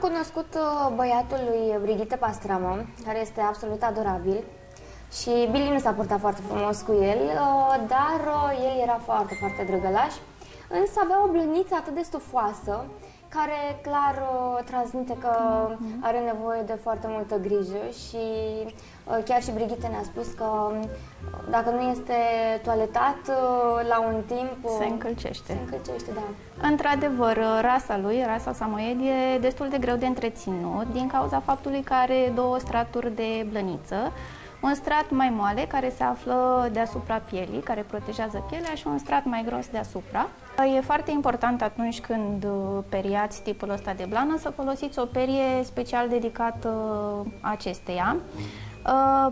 cunoscut uh, băiatul lui Brigitte Pastramă, care este absolut adorabil. Și Billy nu s-a purtat foarte frumos cu el, uh, dar uh, el era foarte, foarte drăgălaș. Însă avea o blâniță atât de stufoasă, care clar transmite că mhm. are nevoie de foarte multă grijă și chiar și Brigitte ne-a spus că dacă nu este toaletat la un timp... Se încălcește. Se încălcește, da. Într-adevăr, rasa lui, rasa samoyed, e destul de greu de întreținut din cauza faptului că are două straturi de blăniță. Un strat mai moale care se află deasupra pielii, care protejează pielea și un strat mai gros deasupra. E foarte important atunci când periați tipul ăsta de blană să folosiți o perie special dedicată acesteia.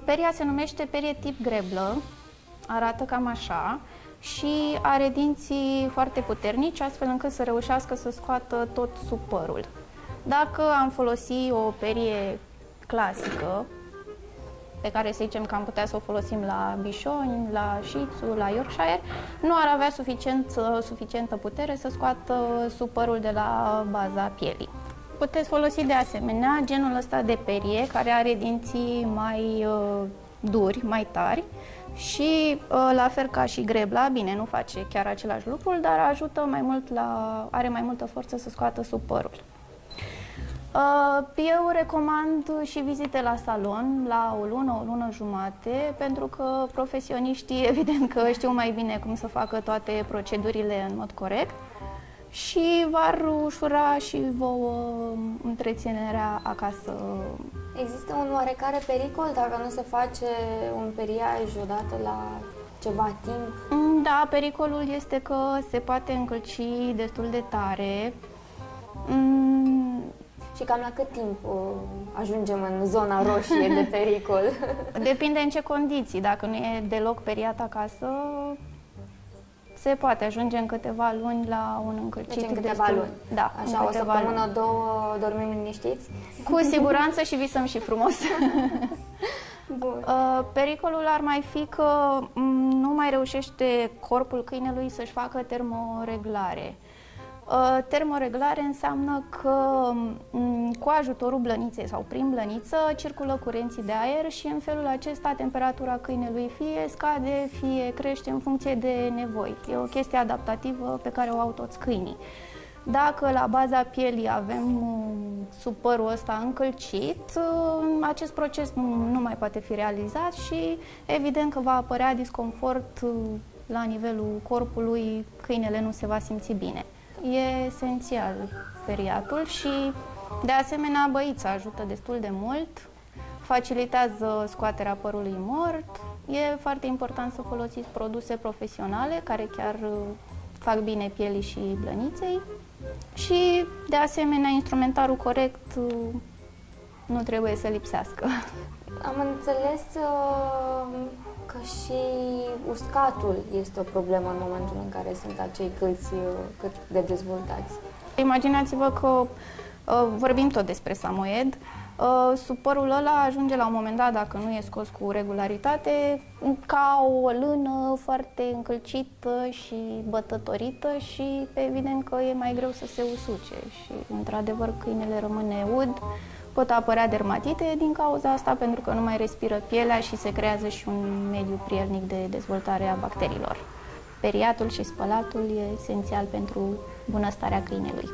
Peria se numește perie tip greblă, arată cam așa și are dinții foarte puternici, astfel încât să reușească să scoată tot supărul. Dacă am folosi o perie clasică, pe care să zicem că am putea să o folosim la bișoni, la șițu, la Yorkshire, nu ar avea suficient, suficientă putere să scoată supărul de la baza pielii. Puteți folosi de asemenea genul ăsta de perie care are dinții mai uh, duri, mai tari, și uh, la fel ca și grebla, bine, nu face chiar același lucru, dar ajută mai mult la, are mai multă forță să scoată sub părul. Uh, eu recomand și vizite la salon la o lună, o lună jumate, pentru că profesioniștii evident că știu mai bine cum să facă toate procedurile în mod corect și v-ar ușura și vouă întreținerea acasă. Există un oarecare pericol dacă nu se face un periaj odată la ceva timp? Mm, da, pericolul este că se poate încălci destul de tare. Mm. Și cam la cât timp uh, ajungem în zona roșie de pericol? Depinde în ce condiții. Dacă nu e deloc periat acasă, se poate ajunge în câteva luni la un încălcit deci în câteva destul. luni. Da, Așa, în o săptămână, luni. două, dormim liniștiți? Cu siguranță și visăm și frumos. Bun. Uh, pericolul ar mai fi că mm, nu mai reușește corpul câinelui să-și facă termoreglare. Uh, termoreglare înseamnă că mm, cu ajutorul blăniței sau prin blăniță circulă curenții de aer și în felul acesta temperatura câinelui fie scade, fie crește în funcție de nevoi. E o chestie adaptativă pe care o au toți câinii. Dacă la baza pielii avem mm, sub părul ăsta încălcit, mm, acest proces nu mai poate fi realizat și evident că va apărea disconfort la nivelul corpului, câinele nu se va simți bine e esențial periatul și de asemenea băița ajută destul de mult, facilitează scoaterea părului mort. E foarte important să folosiți produse profesionale care chiar uh, fac bine pielii și blăniței și de asemenea instrumentarul corect uh, nu trebuie să lipsească. Am înțeles uh, că și uscatul este o problemă în momentul în care sunt acei câți uh, cât de dezvoltați. Imaginați-vă că uh, vorbim tot despre samoed, uh, supărul ăla ajunge la un moment dat, dacă nu e scos cu regularitate, ca o lână foarte încălcită și bătătorită și evident că e mai greu să se usuce și într-adevăr câinele rămâne ud, Pot apărea dermatite din cauza asta pentru că nu mai respiră pielea și se creează și un mediu prielnic de dezvoltare a bacteriilor. Periatul și spălatul e esențial pentru bunăstarea câinelui.